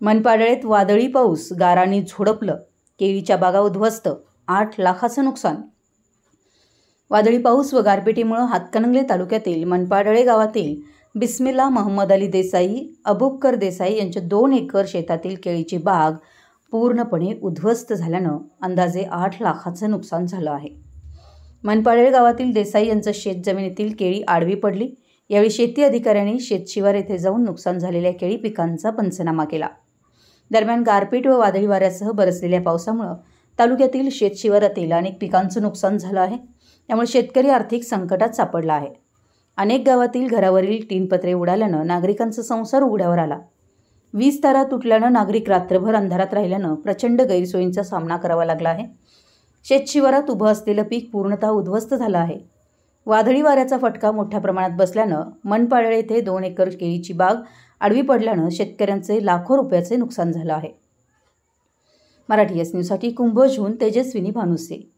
मनपाडळेत वादळी पाऊस गारांनी झोडपलं केळीच्या बागा उद्ध्वस्त आठ लाखाचं नुकसान. वादळी पाऊस व गारपेटीमुळं हातकणंगले तालुक्यातील मनपाडळे गावातील बिस्मिल्ला महम्मद अली देसाई अबुबकर देसाई यांच्या दोन एकर शेतातील केळीची बाग पूर्णपणे उद्ध्वस्त झाल्यानं अंदाजे आठ लाखाचं नुकसान झालं आहे. मनपाडळे गावातील देसाई यांचं शेत जमिनीतील केळी आडवी पडली. यावेळी शेती अधिकाऱ्यांनी शेतशिवार येथे जाऊन नुकसान झालेल्या केळी पिकांचा पंचनामा केला. दरम्यान गारपीट व वादळी वाऱ्यासह बरसलेल्या पावसामुळं तालुक्यातील शेतशिवारातील अनेक पिकांचं नुकसान झालं आहे. त्यामुळे शेतकरी आर्थिक संकटात सापडला आहे. अनेक गावातील घरावरील टीनपत्रे उडाल्यानं नागरिकांचा संसार उघड्यावर आला. वीज तारा तुटल्यानं नागरिक रात्रभर अंधारात राहिल्यानं प्रचंड गैरसोयींचा सामना करावा लागला आहे. शेतशिवारात उभं असलेलं पीक पूर्णतः उद्ध्वस्त झालं आहे. वादळी वाऱ्याचा फटका मोठ्या प्रमाणात बसल्यानं मनपाळळे येथे दोन एकर केळीची बाग आडवी पडल्यानं शेतकऱ्यांचे लाखो रुपयाचे नुकसान झालं आहे. मराठी एस न्यूजसाठी कुंभोजहून तेजस्विनी भानुसे.